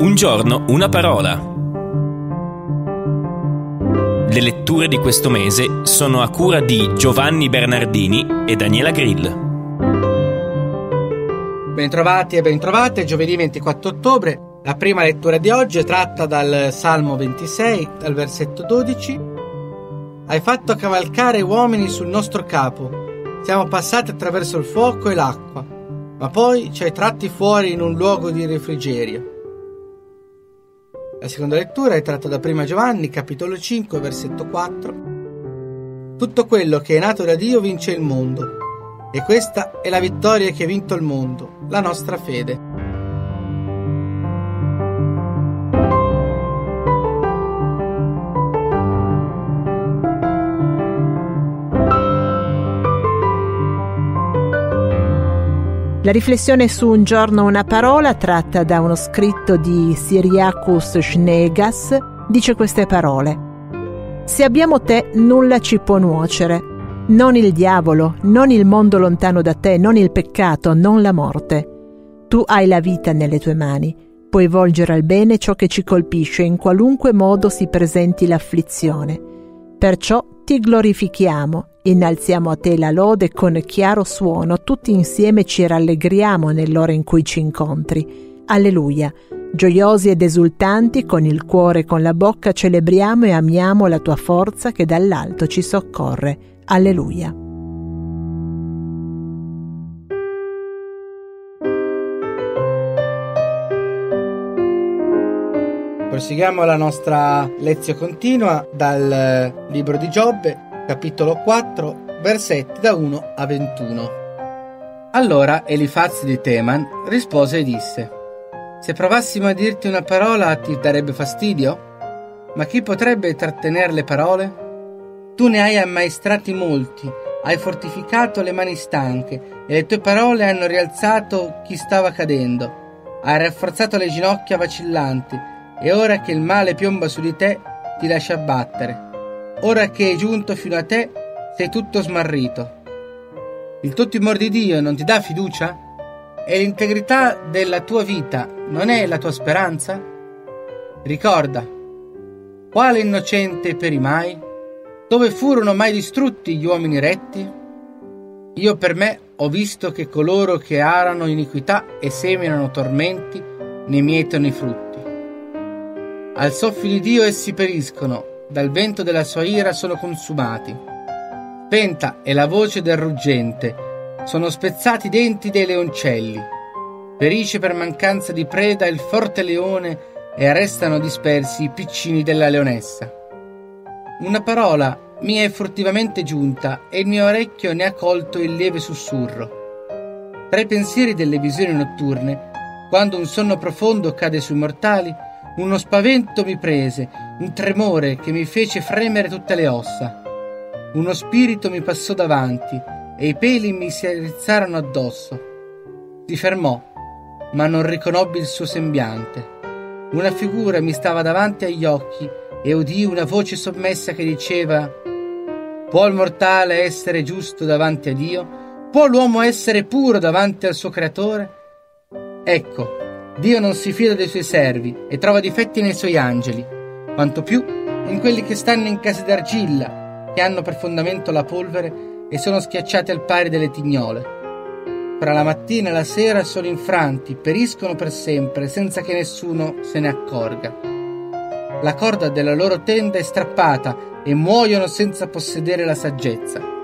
Un giorno, una parola. Le letture di questo mese sono a cura di Giovanni Bernardini e Daniela Grill. Bentrovati e bentrovate, giovedì 24 ottobre. La prima lettura di oggi è tratta dal Salmo 26, dal versetto 12. Hai fatto cavalcare uomini sul nostro capo. Siamo passati attraverso il fuoco e l'acqua, ma poi ci hai tratti fuori in un luogo di refrigerio. La seconda lettura è tratta da 1 Giovanni, capitolo 5, versetto 4. Tutto quello che è nato da Dio vince il mondo, e questa è la vittoria che ha vinto il mondo, la nostra fede. La riflessione su un giorno una parola, tratta da uno scritto di Siriacus Schnegas, dice queste parole. Se abbiamo te, nulla ci può nuocere. Non il diavolo, non il mondo lontano da te, non il peccato, non la morte. Tu hai la vita nelle tue mani. Puoi volgere al bene ciò che ci colpisce in qualunque modo si presenti l'afflizione. Perciò ti glorifichiamo Innalziamo a te la lode con chiaro suono, tutti insieme ci rallegriamo nell'ora in cui ci incontri. Alleluia. Gioiosi ed esultanti, con il cuore e con la bocca celebriamo e amiamo la tua forza che dall'alto ci soccorre. Alleluia. Proseguiamo la nostra lezione continua dal libro di Giobbe capitolo 4, versetti da 1 a 21. Allora Elifaz di Teman rispose e disse: Se provassimo a dirti una parola ti darebbe fastidio? Ma chi potrebbe trattenere le parole? Tu ne hai ammaestrati molti, hai fortificato le mani stanche e le tue parole hanno rialzato chi stava cadendo. Hai rafforzato le ginocchia vacillanti e ora che il male piomba su di te ti lascia abbattere. Ora che è giunto fino a te, sei tutto smarrito. Il tuo timore di Dio non ti dà fiducia? E l'integrità della tua vita non è la tua speranza? Ricorda, quale innocente peri mai? Dove furono mai distrutti gli uomini retti? Io per me ho visto che coloro che arano iniquità e seminano tormenti ne mietono i frutti. Al soffio di Dio essi periscono dal vento della sua ira sono consumati. Spenta è la voce del ruggente, sono spezzati i denti dei leoncelli. Perisce per mancanza di preda il forte leone e restano dispersi i piccini della leonessa. Una parola mi è furtivamente giunta e il mio orecchio ne ha colto il lieve sussurro. Tra i pensieri delle visioni notturne, quando un sonno profondo cade sui mortali, uno spavento mi prese, un tremore che mi fece fremere tutte le ossa. Uno spirito mi passò davanti e i peli mi si rizzarono addosso. Si fermò, ma non riconobbi il suo sembiante. Una figura mi stava davanti agli occhi e udii una voce sommessa che diceva Può il mortale essere giusto davanti a Dio? Può l'uomo essere puro davanti al suo creatore? Ecco, Dio non si fida dei suoi servi e trova difetti nei suoi angeli, quanto più in quelli che stanno in case d'argilla, che hanno per fondamento la polvere e sono schiacciati al pari delle tignole. Fra la mattina e la sera sono infranti, periscono per sempre, senza che nessuno se ne accorga. La corda della loro tenda è strappata e muoiono senza possedere la saggezza.